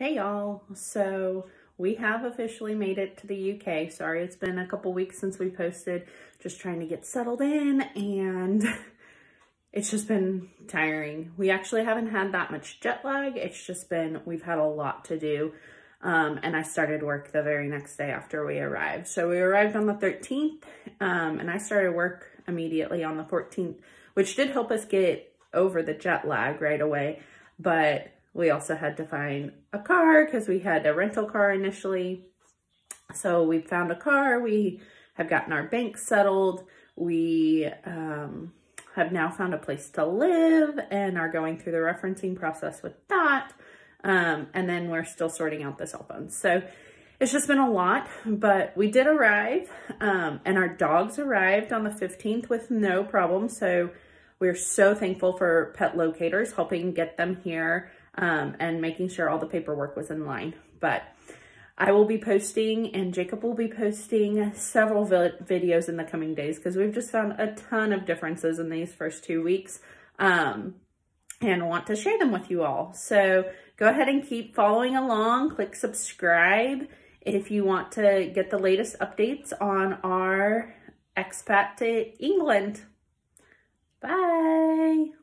Hey y'all, so we have officially made it to the UK. Sorry, it's been a couple weeks since we posted, just trying to get settled in and it's just been tiring. We actually haven't had that much jet lag. It's just been, we've had a lot to do. Um, and I started work the very next day after we arrived. So we arrived on the 13th um, and I started work immediately on the 14th, which did help us get over the jet lag right away. But we also had to find a car because we had a rental car initially. So we found a car. We have gotten our bank settled. We um, have now found a place to live and are going through the referencing process with that. Um, and then we're still sorting out the cell phones. So it's just been a lot, but we did arrive um, and our dogs arrived on the 15th with no problem. So we're so thankful for Pet Relocaters helping get them here um, and making sure all the paperwork was in line. But I will be posting and Jacob will be posting several vi videos in the coming days because we've just found a ton of differences in these first two weeks um, and want to share them with you all. So go ahead and keep following along. Click subscribe if you want to get the latest updates on our expat to England. Bye.